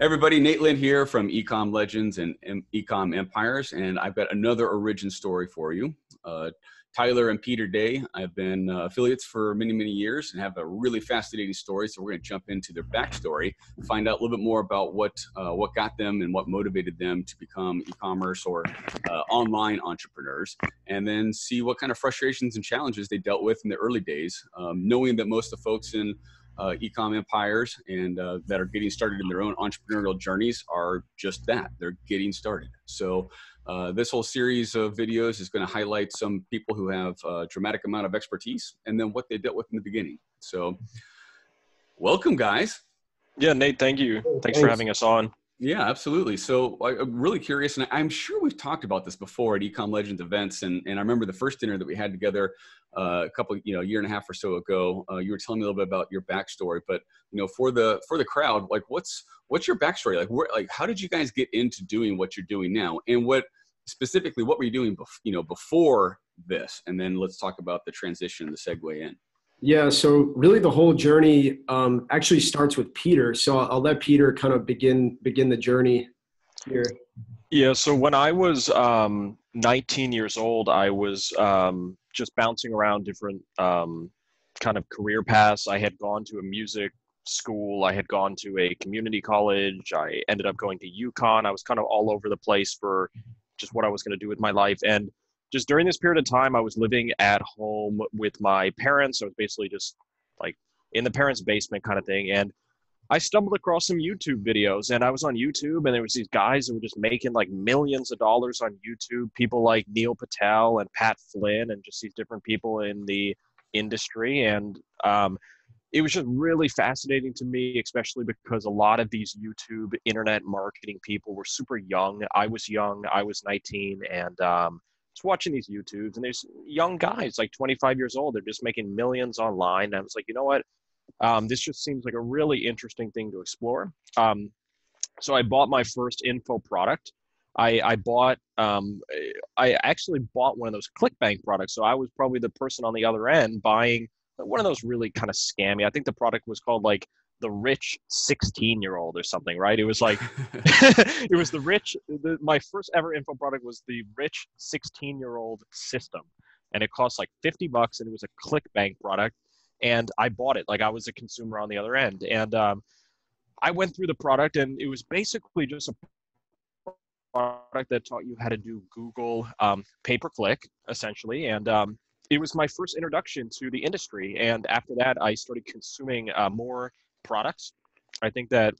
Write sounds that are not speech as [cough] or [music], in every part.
everybody, Nate Lynn here from Ecom Legends and Ecom Empires, and I've got another origin story for you. Uh, Tyler and Peter Day, I've been uh, affiliates for many, many years and have a really fascinating story. So we're going to jump into their backstory, find out a little bit more about what uh, what got them and what motivated them to become e-commerce or uh, online entrepreneurs, and then see what kind of frustrations and challenges they dealt with in the early days, um, knowing that most of the folks in uh, ecom empires and uh, that are getting started in their own entrepreneurial journeys are just that they're getting started. So uh, this whole series of videos is going to highlight some people who have a dramatic amount of expertise and then what they dealt with in the beginning. So welcome guys. Yeah nate thank you. Thanks, thanks. for having us on yeah, absolutely. So I'm really curious, and I'm sure we've talked about this before at Ecom Legends events. And, and I remember the first dinner that we had together uh, a couple, you know, a year and a half or so ago. Uh, you were telling me a little bit about your backstory, but you know, for the for the crowd, like, what's what's your backstory? Like, where, like, how did you guys get into doing what you're doing now, and what specifically, what were you doing, bef- you know, before this? And then let's talk about the transition, the segue in. Yeah, so really the whole journey um, actually starts with Peter. So I'll, let Peter kind of begin begin the journey here. Yeah, so when I was um, 19 years old, I was um, just bouncing around different um, kind of career paths. I had gone to a music school. I had gone to a community college. I ended up going to UConn. I was kind of all over the place for just what I was going to do with my life. And just during this period of time, I was living at home with my parents. I was basically just like in the parents' basement kind of thing. And I stumbled across some YouTube videos and I was on YouTube and there was these guys who were just making like millions of dollars on YouTube. People like Neil Patel and Pat Flynn and just these different people in the industry. And um, it was just really fascinating to me, especially because a lot of these YouTube internet marketing people were super young. I was young, I was 19, and um, just watching these YouTubes, and there's young guys like 25 years old. They're just making millions online. And I was like, you know what? Um, this just seems like a really interesting thing to explore. Um, so I bought my first info product. I, I bought, um, I actually bought one of those ClickBank products. So I was probably the person on the other end buying one of those really kind of scammy. I think the product was called like the rich 16 year old or something right? It was like [laughs] [laughs] it was the rich the, my first ever info product was the rich 16 year old system and it cost like 50 bucks and it was a clickbank product and i bought it. Like i was a consumer on the other end and um, i went through the product and it was basically just a product that taught you how to do google um, pay per click essentially and um, it was my first introduction to the industry and after that i started consuming uh, more products. I think that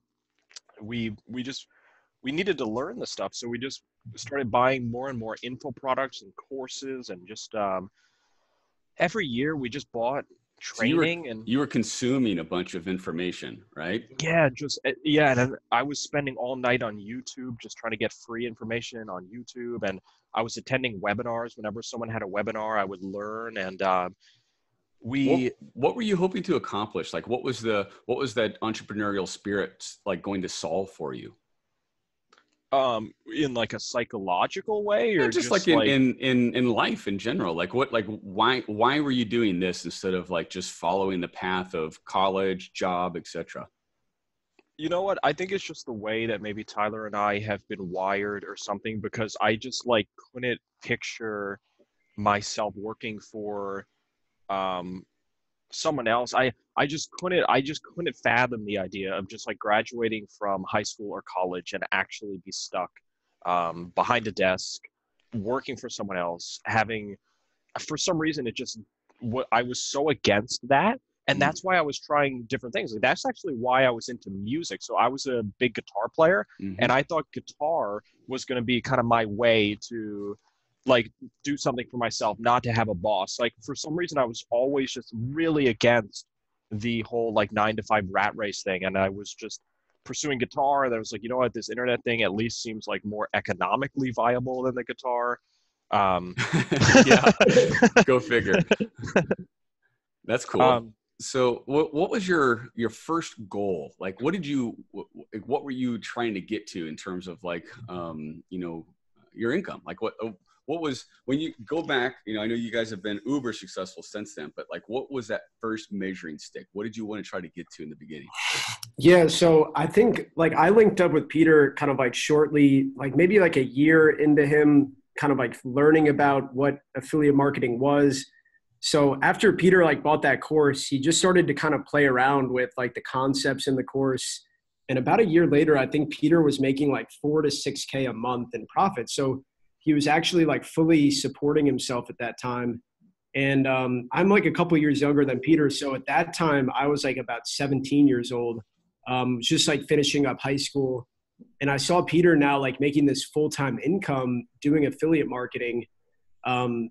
we we just we needed to learn the stuff, so we just started buying more and more info products and courses, and just um, every year we just bought training so you were, and you were consuming a bunch of information right? Yeah just eh, yeah and i was spending all night on youtube just trying to get free information on youtube. And i was attending webinars. Whenever someone had a webinar i would learn and uh, we what, what, were you hoping to accomplish? Like what was the what was that entrepreneurial spirit like going to solve for you? Um in like a psychological way or yeah, just, just, like, in, like in in in life in general. Like what like why why were you doing this instead of like just following the path of college job etc you know what? I think it's just the way that maybe tyler and i have been wired or something because i just like couldn't picture myself working for um, someone else. I I just couldn't I just couldn't fathom the idea of just like graduating from high school or college and actually be stuck um, behind a desk working for someone else having for some reason it just what I was so against that and mm. that's why I was trying different things. Like, that's actually why I was into music. So I was a big guitar player, mm-hmm. and I thought guitar was going to be kind of my way to like do something for myself, not to have a boss. Like for some reason, I was always just really against the whole like nine to five rat race thing, and I was just pursuing guitar. And I was like, you know what, this internet thing at least seems like more economically viable than the guitar. Um, [laughs] yeah, go figure. [laughs] That's cool. Um, so what, what was your your first goal like what did you what, what were you trying to get to in terms of like um you know your income? Like what uh, what was when you go back? You know, I know you guys have been uber successful since then, but like what was that first measuring stick? What did you want to try to get to in the beginning? Yeah, so I think like I linked up with Peter kind of like shortly, like maybe like a year into him kind of like learning about what affiliate marketing was. So after Peter like bought that course, he just started to kind of play around with like the concepts in the course. And about a year later, I think Peter was making like four to six K a month in profit. So he was actually like fully supporting himself at that time. And um, I'm like a couple years younger than Peter. So at that time, I was like about 17 years old, um, just like finishing up high school and I saw Peter now like making this full time income doing affiliate marketing, um,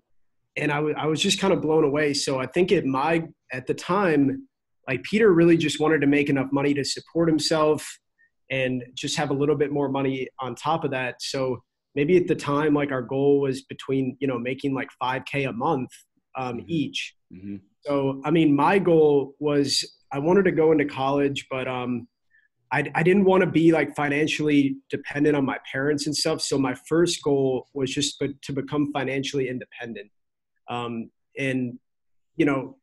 and I, w- I was just kind of blown away. So I think at my at the time, like Peter really just wanted to make enough money to support himself and just have a little bit more money on top of that. So maybe at the time, like our goal was between you know making like five k a month um, mm-hmm. each. Mm-hmm. So I mean, my goal was I wanted to go into college, but um, I, I didn't want to be like financially dependent on my parents and stuff. So my first goal was just but to become financially independent. Um, and, you know,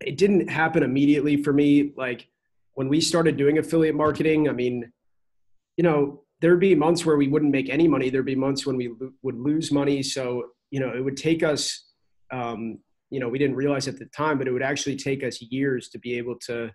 it didn't happen immediately for me. Like when we started doing affiliate marketing, I mean, you know, there'd be months where we wouldn't make any money. There'd be months when we lo- would lose money. So, you know, it would take us, um, you know, we didn't realize at the time, but it would actually take us years to be able to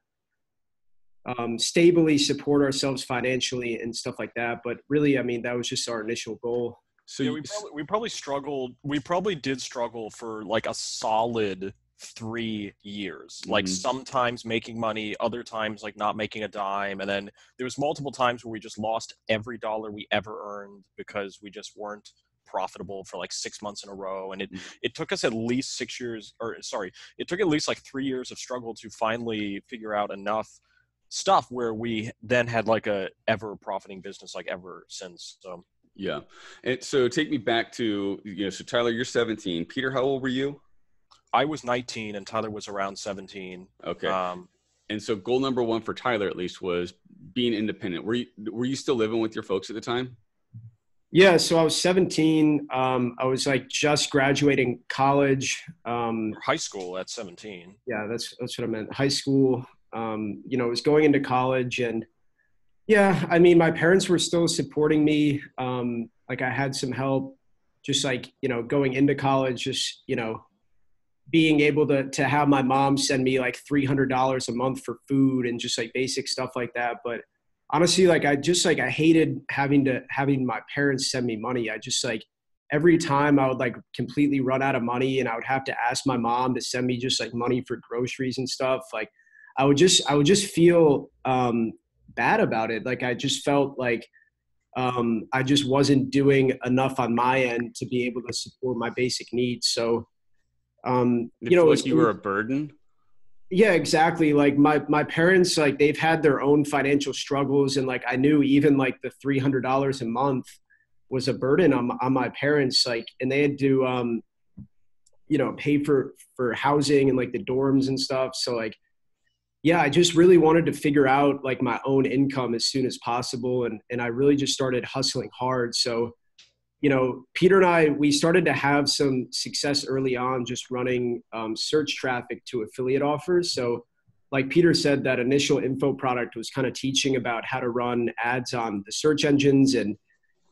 um, stably support ourselves financially and stuff like that. But really, I mean, that was just our initial goal. So yeah, we probably, we probably struggled. We probably did struggle for like a solid three years. Mm-hmm. Like sometimes making money, other times like not making a dime, and then there was multiple times where we just lost every dollar we ever earned because we just weren't profitable for like six months in a row and it mm-hmm. it took us at least six years or sorry it took at least like three years of struggle to finally figure out enough stuff where we then had like a ever profiting business like ever since. So yeah, and so take me back to you know. So Tyler, you're 17. Peter, how old were you? I was 19, and Tyler was around 17. Okay. Um, and so goal number one for Tyler at least was being independent. Were you were you still living with your folks at the time? Yeah, so I was 17. Um, I was like just graduating college. Um, high school at 17. Yeah, that's that's what I meant. High school um, you know, I was going into college and yeah, I mean, my parents were still supporting me. Um, like I had some help just like, you know, going into college, just, you know, being able to, to have my mom send me like $300 a month for food and just like basic stuff like that. But honestly, like I just like, I hated having to, having my parents send me money. I just like, every time I would like completely run out of money and I would have to ask my mom to send me just like money for groceries and stuff. Like I would just I would just feel um, bad about it. Like I just felt like um, I just wasn't doing enough on my end to be able to support my basic needs. So um, you know, like you were a burden. Yeah, exactly. Like my my parents, like they've had their own financial struggles, and like I knew even like the three hundred dollars a month was a burden on on my parents. Like, and they had to um, you know pay for for housing and like the dorms and stuff. So like yeah, I just really wanted to figure out like my own income as soon as possible. And, and I really just started hustling hard. So, you know, Peter and I, we started to have some success early on just running um, search traffic to affiliate offers. So, like Peter said, that initial info product was kind of teaching about how to run ads on the search engines. And,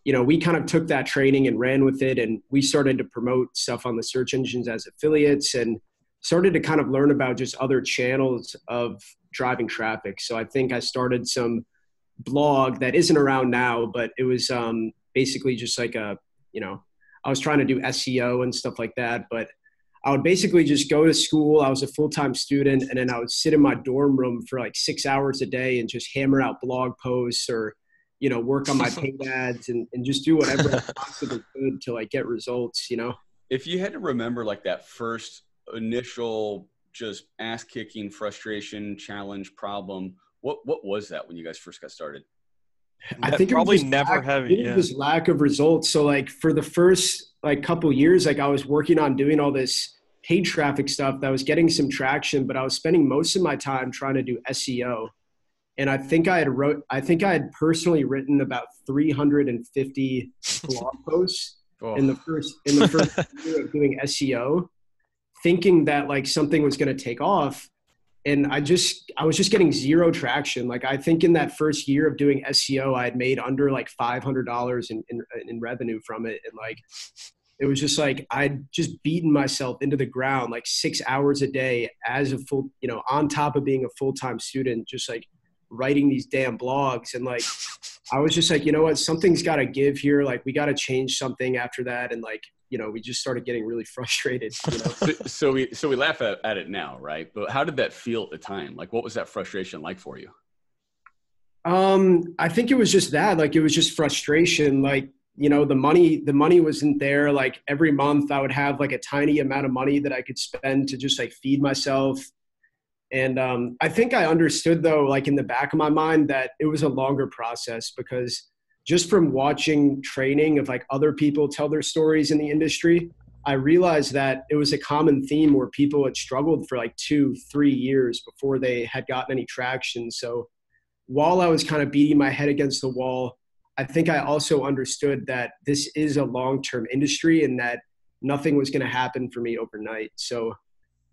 you know, we kind of took that training and ran with it. And we started to promote stuff on the search engines as affiliates. And, started to kind of learn about just other channels of driving traffic. So I think I started some blog that isn't around now, but it was um, basically just like a, you know, I was trying to do SEO and stuff like that, but I would basically just go to school. I was a full time student, and then I would sit in my dorm room for like six hours a day and just hammer out blog posts or, you know, work on my [laughs] paid ads and, and just do whatever I [laughs] possibly could to like get results, you know? If you had to remember like that first initial just ass kicking frustration challenge problem what what was that when you guys first got started i think probably never lack, have yeah. this lack of results so like for the first like couple years like i was working on doing all this paid traffic stuff that was getting some traction but i was spending most of my time trying to do seo and I think I had wrote I think I had personally written about 350 [laughs] blog posts oh. in the first in the first [laughs] year of doing SEO, thinking that like something was going to take off, and I just I was just getting zero traction. Like I think in that first year of doing SEO, I had made under like five hundred dollars in, in in revenue from it, and like it was just like I'd just beaten myself into the ground like six hours a day as a full you know on top of being a full time student, just like writing these damn blogs and like I was just like, you know what, something's got to give here. Like we got to change something after that, and like you know, we just started getting really [laughs] frustrated. You know? so, so, we so we laugh at, at it now, right? But how did that feel at the time? Like, what was that frustration like for you? Um, I think it was just that. Like, it was just frustration. Like, you know, the money the money wasn't there. Like every month, I would have like a tiny amount of money that I could spend to just like feed myself. And um, I think I understood though, like in the back of my mind, that it was a longer process because just from watching training of like other people tell their stories in the industry, I realized that it was a common theme where people had struggled for like two, three years before they had gotten any traction. So while I was kind of beating my head against the wall, I think I also understood that this is a long term industry and that nothing was going to happen for me overnight. So,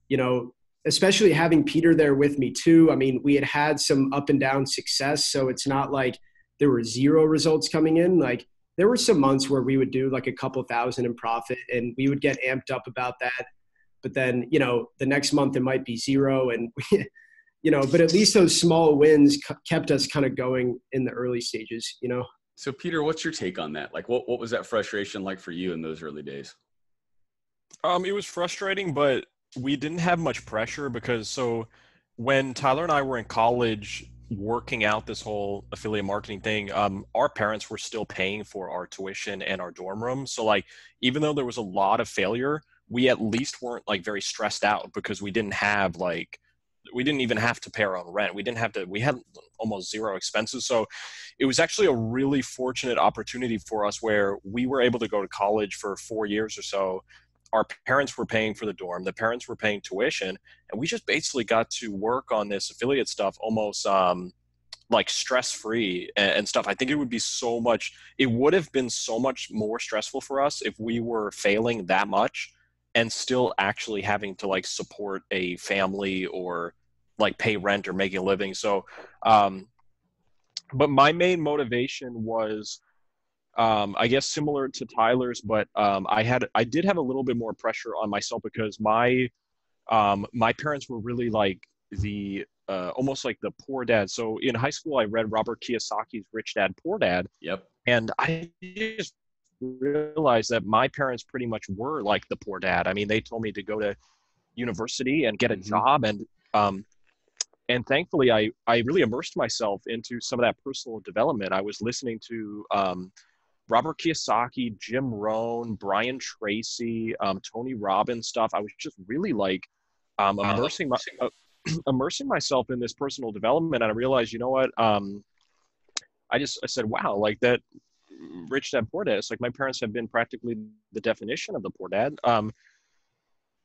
you know, especially having Peter there with me too. I mean, we had had some up and down success. So it's not like there were zero results coming in. Like there were some months where we would do like a couple thousand in profit and we would get amped up about that. But then, you know, the next month it might be zero and, [laughs] we, you know, but at least those small wins kept us kind of going in the early stages, you know? So Peter, what's your take on that? Like what, what was that frustration like for you in those early days? Um, it was frustrating, but we didn't have much pressure because so when Tyler and I were in college, working out this whole affiliate marketing thing, um, our parents were still paying for our tuition and our dorm room. So like, even though there was a lot of failure, we at least weren't like very stressed out because we didn't have like, we didn't even have to pay our own rent. We didn't have to, we had almost zero expenses. So it was actually a really fortunate opportunity for us where we were able to go to college for four years or so our parents were paying for the dorm the parents were paying tuition and we just basically got to work on this affiliate stuff almost um, like stress free and, and, stuff. I think it would be so much it would have been so much more stressful for us if we were failing that much and still actually having to like support a family or like pay rent or make a living. So um but my main motivation was um, I guess similar to Tyler's, but um, I had I did have a little bit more pressure on myself because my um, my parents were really like the uh, almost like the poor dad. So in high school, I read Robert Kiyosaki's Rich Dad Poor Dad. Yep. And I just realized that my parents pretty much were like the poor dad. I mean, they told me to go to university and get a mm-hmm. job and um, and thankfully I, I really immersed myself into some of that personal development i was listening to um, Robert Kiyosaki, Jim Rohn, Brian Tracy, um, Tony Robbins stuff. I was just really like um, immersing my, uh, [clears throat] immersing myself in this personal development, and I realized, you know what? Um, I just I said, wow, like that rich dad poor dad. It's like my parents have been practically the definition of the poor dad. Um,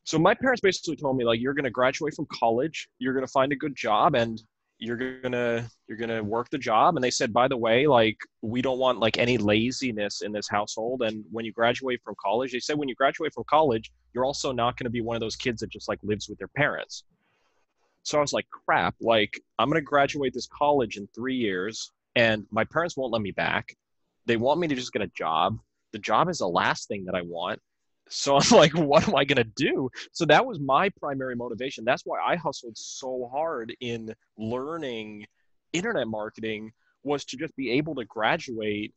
so my parents basically told me like, you're going to graduate from college, you're going to find a good job, and you're gonna you're gonna work the job. And they said by the way like we don't want like any laziness in this household. And when you graduate from college they said when you graduate from college you're also not going to be one of those kids that just like lives with their parents. So i was like crap like i'm going to graduate this college in three years and my parents won't let me back. They want me to just get a job. The job is the last thing that i want so I'm [laughs] like, what am I going to do? So that was my primary motivation. That's why I hustled so hard in learning internet marketing was to just be able to graduate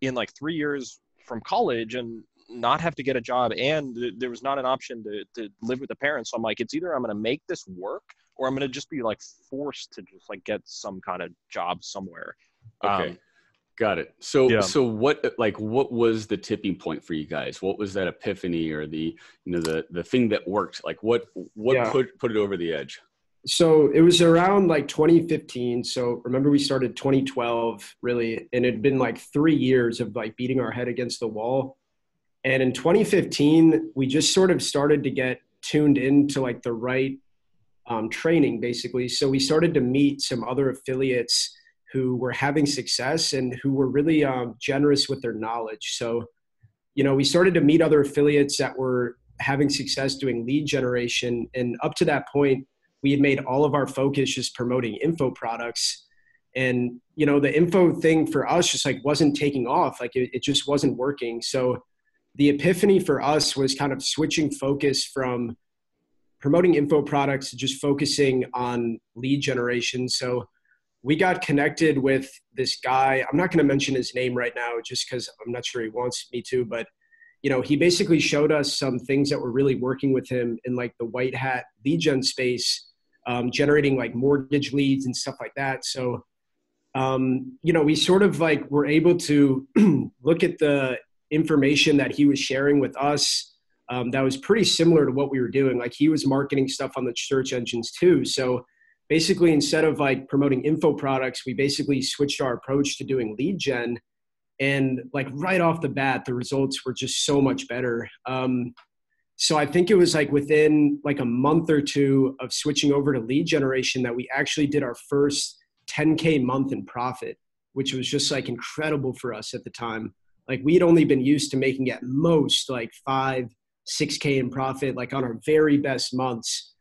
in like three years from college and not have to get a job. And there was not an option to, to live with the parents. So I'm like, it's either I'm going to make this work or I'm going to just be like forced to just like get some kind of job somewhere. Okay. Um, Got it. So yeah. so what like what was the tipping point for you guys? What was that epiphany or the you know the the thing that worked? Like what what yeah. put put it over the edge? So it was around like 2015. So remember we started 2012 really and it'd been like 3 years of like beating our head against the wall. And in 2015 we just sort of started to get tuned into like the right um, training basically. So we started to meet some other affiliates who were having success and who were really um, generous with their knowledge. So, you know, we started to meet other affiliates that were having success doing lead generation. And up to that point, we had made all of our focus just promoting info products. And, you know, the info thing for us just like wasn't taking off. Like it, it just wasn't working. So the epiphany for us was kind of switching focus from promoting info products to just focusing on lead generation. So we got connected with this guy. I'm not going to mention his name right now just because I'm not sure he wants me to, but you know, he basically showed us some things that were really working with him in like the white hat lead gen space, um, generating like mortgage leads and stuff like that. So, um, you know, we sort of like were able to [clears throat] look at the information that he was sharing with us um, that was pretty similar to what we were doing. Like he was marketing stuff on the search engines too. So basically, instead of like promoting info products, we basically switched our approach to doing lead gen. And like right off the bat, the results were just so much better. Um, so I think it was like within like a month or two of switching over to lead generation that we actually did our first 10k month in profit, which was just like incredible for us at the time. Like we had only been used to making at most like five, 6K in profit, like on our very best months.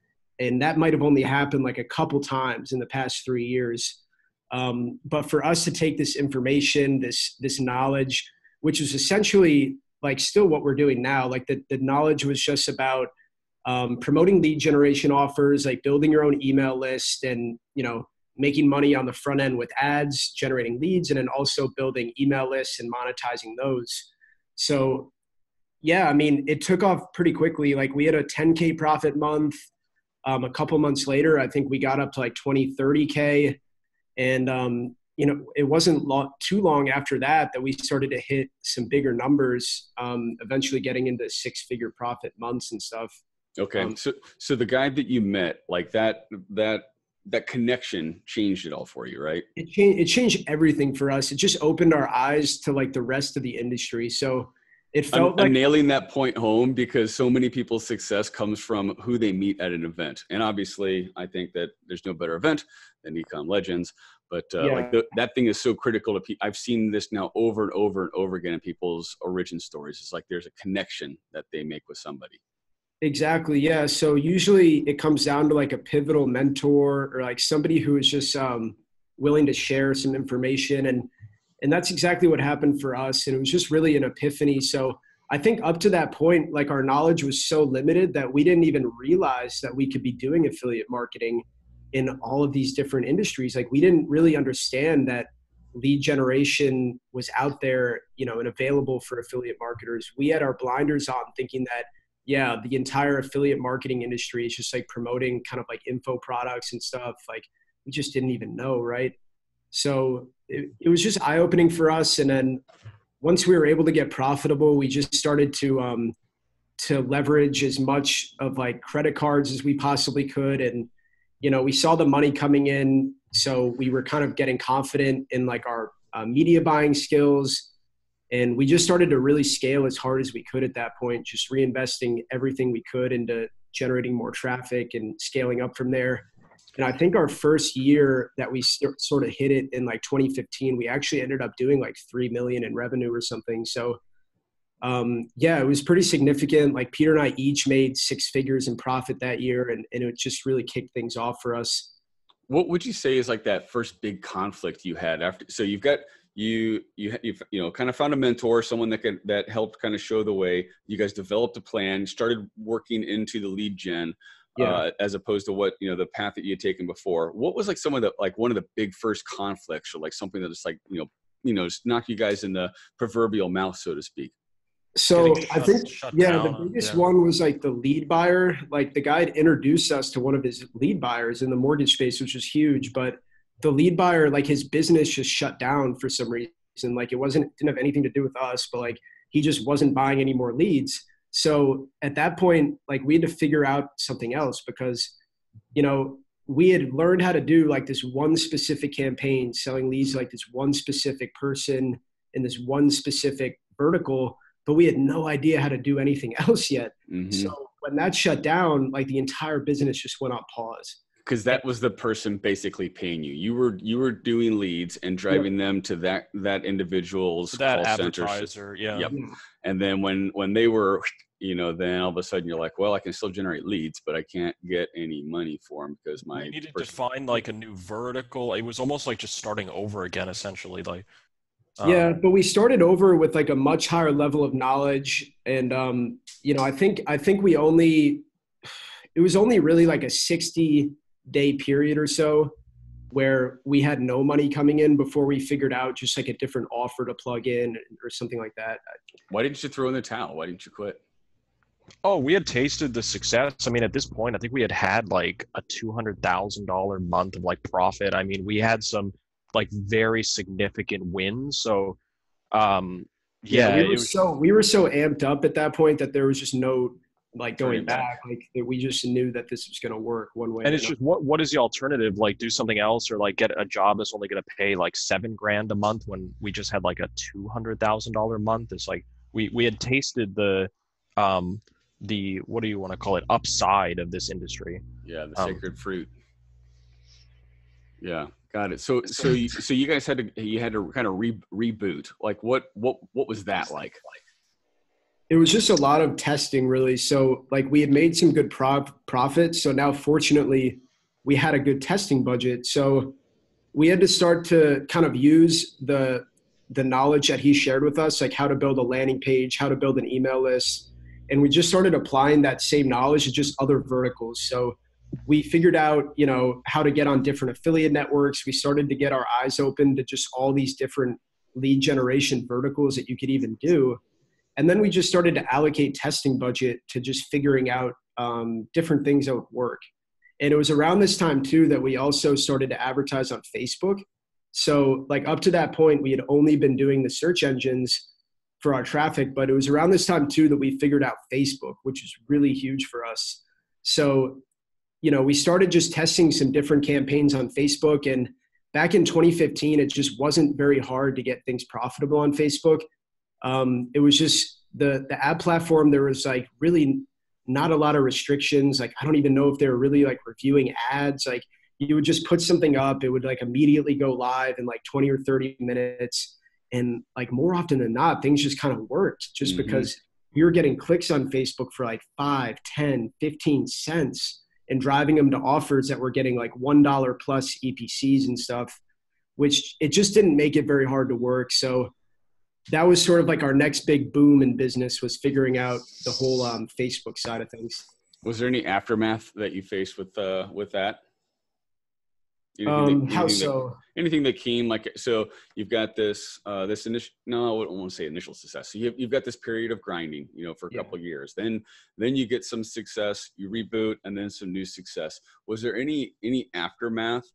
And that might have only happened like a couple times in the past three years. Um, but for us to take this information, this this knowledge, which is essentially like still what we're doing now, like the, the knowledge was just about um, promoting lead generation offers, like building your own email list and, you know, making money on the front end with ads, generating leads, and then also building email lists and monetizing those. So yeah, I mean, it took off pretty quickly. Like we had a 10K profit month. Um, a couple months later, I think we got up to like 20, 30K. And, um, you know, it wasn't long, too long after that that we started to hit some bigger numbers, um, eventually getting into six figure profit months and stuff. Okay. Um, so, so the guy that you met, like that, that, that connection changed it all for you, right? It changed, it changed everything for us. It just opened our eyes to like the rest of the industry. So, it felt I'm, like I'm nailing that point home because so many people's success comes from who they meet at an event. And obviously i think that there's no better event than ecom legends but uh, yeah. like the, that thing is so critical to people i've seen this now over and over and over again in people's origin stories. It's like there's a connection that they make with somebody. Exactly yeah. So usually it comes down to like a pivotal mentor or like somebody who is just um, willing to share some information. And and that's exactly what happened for us and it was just really an epiphany. So i think up to that point like our knowledge was so limited that we didn't even realize that we could be doing affiliate marketing in all of these different industries. Like we didn't really understand that lead generation was out there you know and available for affiliate marketers. We had our blinders on thinking that yeah the entire affiliate marketing industry is just like promoting kind of like info products and stuff. Like we just didn't even know right? So it, it was just eye opening for us. And then once we were able to get profitable, we just started to um, to leverage as much of like credit cards as we possibly could. And you know, we saw the money coming in, so we were kind of getting confident in like our uh, media buying skills. And we just started to really scale as hard as we could at that point, just reinvesting everything we could into generating more traffic and scaling up from there. And I think our first year that we st- sort of hit it in like 2015, we actually ended up doing like 3 million in revenue or something. So, um, yeah, it was pretty significant. Like Peter and I each made six figures in profit that year, and, and it just really kicked things off for us. What would you say is like that first big conflict you had after? So you've got you you you you know kind of found a mentor, someone that could that helped kind of show the way. You guys developed a plan, started working into the lead gen yeah. uh, as opposed to what you know the path that you had taken before. What was like some of the like one of the big first conflicts, or like something that just like you know you know just knock you guys in the proverbial mouth, so to speak? So I think yeah, the biggest yeah. one was like the lead buyer. Like the guy had introduced us to one of his lead buyers in the mortgage space, which was huge. But the lead buyer, like his business just shut down for some reason. Like it wasn't didn't have anything to do with us, but like he just wasn't buying any more leads. So at that point, like we had to figure out something else because, you know, we had learned how to do like this one specific campaign, selling leads like this one specific person in this one specific vertical, but we had no idea how to do anything [laughs] else yet. Mm-hmm. So when that shut down, like the entire business just went on pause. Because that was the person basically paying you. You were you were doing leads and driving them to that that individual's that call center. advertiser, yeah. Yep. And then when when they were, you know, then all of a sudden you're like, well, I can still generate leads, but I can't get any money for them because my we needed person- to find like a new vertical. It was almost like just starting over again, essentially. Like, yeah, um, but we started over with like a much higher level of knowledge, and um, you know, I think I think we only it was only really like a sixty day period or so where we had no money coming in before we figured out just like a different offer to plug in or something like that. Why didn't you throw in the towel? Why didn't you quit? Oh, we had tasted the success. I mean, at this point, I think we had had like a two hundred thousand dollar month of like profit. I mean, we had some like very significant wins. So, um, yeah, we were was, so we were so amped up at that point that there was just no like going back. back. Like we just knew that this was going to work one way. and it's another. just what what is the alternative? Like, do something else, or like get a job that's only going to pay like seven grand a month when we just had like a two hundred thousand dollar month. It's like we we had tasted the, um, the what do you want to call it upside of this industry. Yeah, the Um, sacred fruit. Yeah, got it. So so you, so you guys had to you had to kind of re, reboot. Like what what what was that like? It was just a lot of testing, really. So, like, we had made some good prop profits. So now, fortunately, we had a good testing budget. So we had to start to kind of use the the knowledge that he shared with us, like how to build a landing page, how to build an email list, and we just started applying that same knowledge to just other verticals. So we figured out, you know, how to get on different affiliate networks. We started to get our eyes open to just all these different lead generation verticals that you could even do and then we just started to allocate testing budget to just figuring out um, different things that would work. And it was around this time too that we also started to advertise on facebook. So like up to that point we had only been doing the search engines for our traffic but it was around this time too that we figured out facebook which is really huge for us. So you know we started just testing some different campaigns on facebook and back in 2015 it just wasn't very hard to get things profitable on facebook um, it was just the the ad platform there was like really not a lot of restrictions. Like i don't even know if they were really like reviewing ads. Like you would just put something up it would like immediately go live in like 20 or 30 minutes. And like more often than not things just kind of worked just Mhm. because we were getting clicks on facebook for like 5 10 15 cents and driving them to offers that were getting like $1 plus epcs and stuff which it just didn't make it very hard to work. So that was sort of like our next big boom in business was figuring out the whole um, Facebook side of things. Was there any aftermath that you faced with uh with that? Anything Um, that- how anything that- so? anything that came like so you've got this uh this initial no i wouldn't want to say initial success so you've, you've got this period of grinding you know for a Yeah. couple of years then then you get some success you reboot and then some new success was there any any aftermath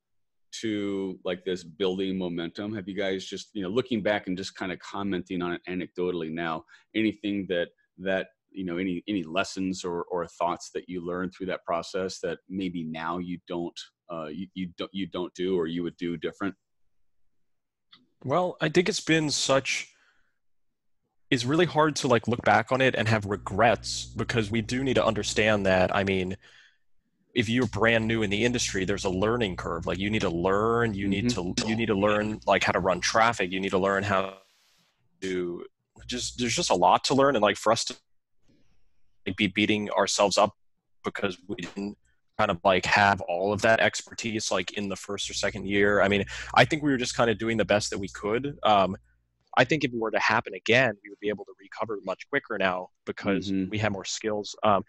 to like this building momentum? Have you guys just you know looking back and just kind of commenting on it anecdotally now anything that that you know any any lessons or or thoughts that you learned through that process that maybe now you don't uh you, you don't you don't do or you would do different? Well, I think it's been such it's really hard to like look back on it and have regrets because we do need to understand that I mean if you're brand new in the industry there's a learning curve like you need to learn you need to you need to learn like how to run traffic you need to learn how to just there's just a lot to learn and like for us to like, be beating ourselves up because we didn't kind of like have all of that expertise like in the first or second year i mean I think we were just kind of doing the best that we could. Um, I think if it were to happen again, we would be able to recover much quicker now because Mhm. we have more skills. Um,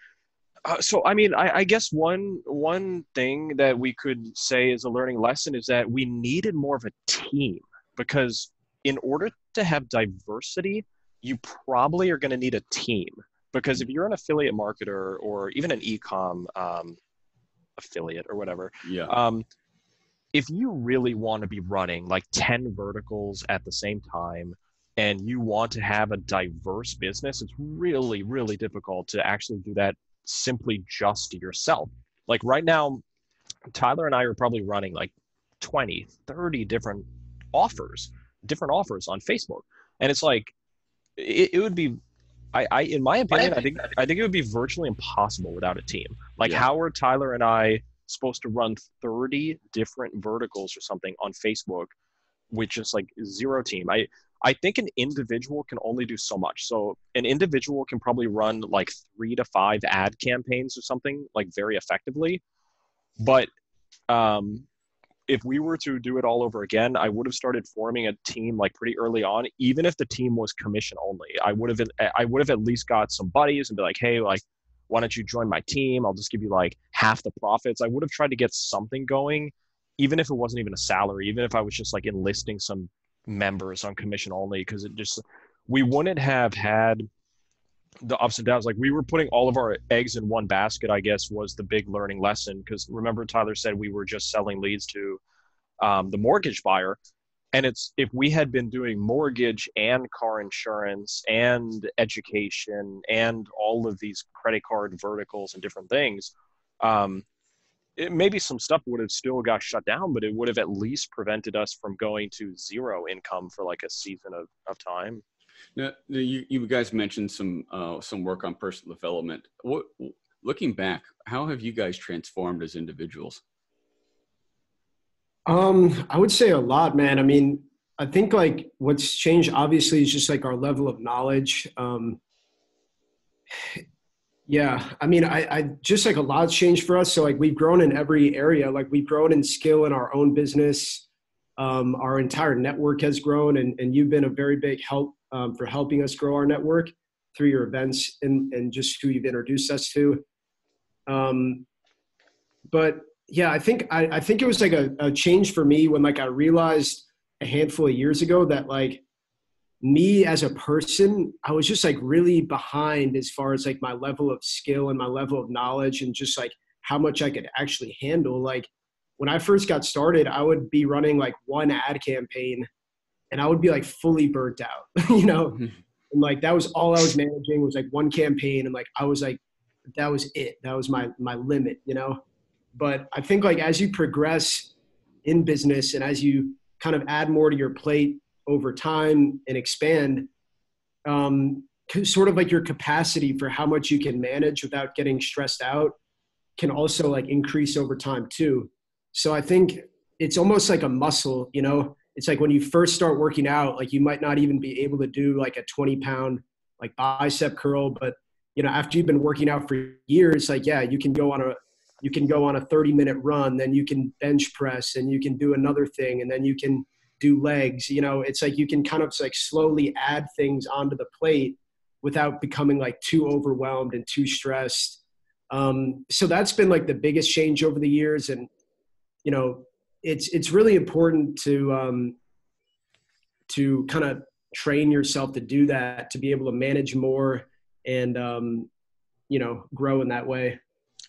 uh, so, I mean, I, I guess one one thing that we could say is a learning lesson is that we needed more of a team because in order to have diversity, you probably are going to need a team. Because if you're an affiliate marketer or even an ecom um, affiliate or whatever, yeah. um, if you really want to be running like 10 verticals at the same time and you want to have a diverse business, it's really, really difficult to actually do that simply just yourself. Like right now, Tyler and I are probably running like 20, 30 different offers, different offers on Facebook. And it's like, it, it would be I, I in my opinion, I think I think it would be virtually impossible without a team. Like Yeah. how are Tyler and I supposed to run 30 different verticals or something on Facebook with just like zero team? I I think an individual can only do so much. So an individual can probably run like three to five ad campaigns or something like very effectively. But um, if we were to do it all over again, I would have started forming a team like pretty early on, even if the team was commission only. I would have I would have at least got some buddies and be like, hey, like, why don't you join my team? I'll just give you like half the profits. I would have tried to get something going, even if it wasn't even a salary, even if I was just like enlisting some members on commission only, because it just we wouldn't have had the ups and downs. Like we were putting all of our eggs in one basket, I guess, was the big learning lesson. Because remember, Tyler said we were just selling leads to um, the mortgage buyer. And it's if we had been doing mortgage and car insurance and education and all of these credit card verticals and different things, um, it, maybe some stuff would have still got shut down, but it would have at least prevented us from going to zero income for like a season of, of time. Now, now you, you guys mentioned some uh, some work on personal development. What, looking back, how have you guys transformed as individuals? Um, I would say a lot, man. I mean, I think like what's changed obviously is just like our level of knowledge. Um, yeah, I mean, I, I just like a lot's changed for us. So like we've grown in every area. Like we've grown in skill in our own business. Um, our entire network has grown, and and you've been a very big help um, for helping us grow our network through your events and and just who you've introduced us to. Um, but yeah, I think I, I think it was like a, a change for me when like I realized a handful of years ago that like me as a person, I was just like really behind as far as like my level of skill and my level of knowledge and just like how much I could actually handle. Like when I first got started, I would be running like one ad campaign and I would be like fully burnt out, [laughs] you know? Mhm. And like that was all I was managing was like one campaign and like I was like that was it. That was my my limit, you know? But I think like as you progress in business and as you kind of add more to your plate over time and expand, um, sort of like your capacity for how much you can manage without getting stressed out can also like increase over time too. So I think it's almost like a muscle, you know. It's like when you first start working out, like you might not even be able to do like a 20 pound like bicep curl, but you know, after you've been working out for years, like yeah, you can go on a you can go on a 30 minute run, then you can bench press and you can do another thing and then you can do legs. You know, it's like you can kind of like slowly add things onto the plate without becoming like too overwhelmed and too stressed. Um, so that's been like the biggest change over the years. And, you know, it's, it's really important to, um, to kind of train yourself to do that, to be able to manage more and, um, you know, grow in that way.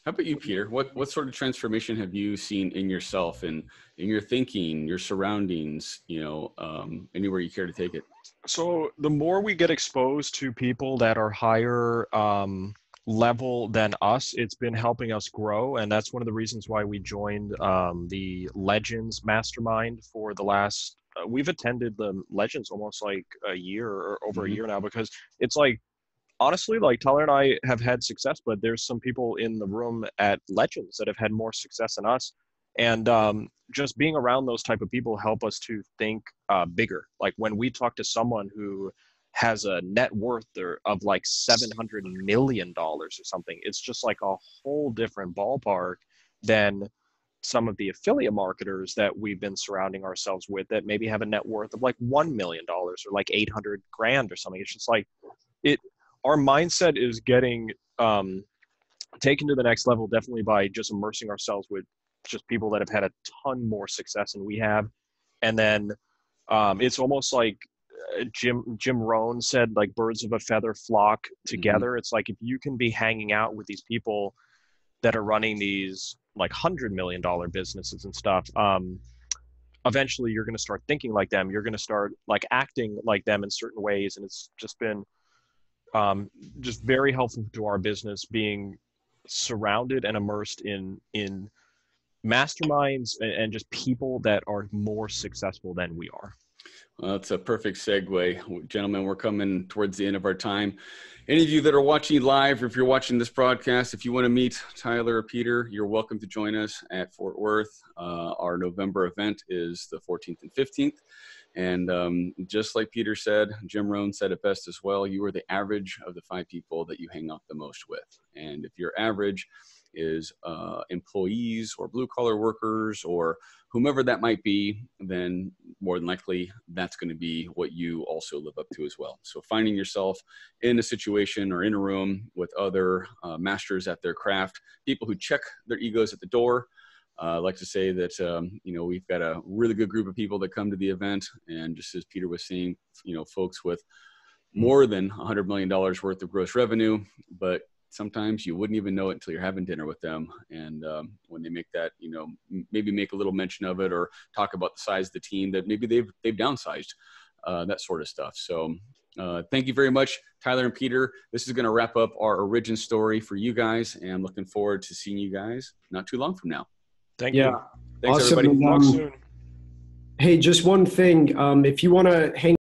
How about you, Peter? What what sort of transformation have you seen in yourself and in your thinking, your surroundings? You know, um, anywhere you care to take it. So the more we get exposed to people that are higher um, level than us, it's been helping us grow, and that's one of the reasons why we joined um, the Legends Mastermind for the last. Uh, we've attended the Legends almost like a year or over Mhm. a year now because it's like honestly like Tyler and I have had success, but there's some people in the room at Legends that have had more success than us, and um, just being around those type of people help us to think uh, bigger. Like when we talk to someone who has a net worth or, of like seven hundred million dollars or something, it's just like a whole different ballpark than some of the affiliate marketers that we've been surrounding ourselves with that maybe have a net worth of like one million dollars or like eight hundred grand or something. It's just like it. Our mindset is getting um, taken to the next level definitely by just immersing ourselves with just people that have had a ton more success than we have. And then um, it's almost like uh, jim jim rohn said like birds of a feather flock together. It's like if you can be hanging out with these people that are running these like hundred million dollar businesses and stuff um, eventually you're going to start thinking like them. You're going to start like acting like them in certain ways. And it's just been um, just very helpful to our business being surrounded and immersed in in masterminds and, and just people that are more successful than we are Well, that's a perfect segue. Gentlemen, we're coming towards the end of our time. Any of you that are watching live, if you're watching this broadcast, if you want to meet Tyler or Peter, you're welcome to join us at Fort Worth. Uh, our November event is the 14th and 15th. And um, just like Peter said, Jim Rohn said it best as well you are the average of the five people that you hang out the most with. And if your average is uh, employees or blue collar workers or whomever that might be, then more than likely that's going to be what you also live up to as well. So finding yourself in a situation or in a room with other uh, masters at their craft, people who check their egos at the door. Uh, I like to say that um, you know we've got a really good group of people that come to the event, and just as Peter was saying, you know, folks with more than 100 million dollars worth of gross revenue, but sometimes you wouldn't even know it until you're having dinner with them. And um, when they make that you know maybe make a little mention of it or talk about the size of the team that maybe they've they've downsized uh, that sort of stuff. So uh, thank you very much tyler and peter. This is going to wrap up our origin story for you guys and i'm looking forward to seeing you guys not too long from now thank yeah. you thanks awesome. everybody um, hey just one thing um, if you want to hang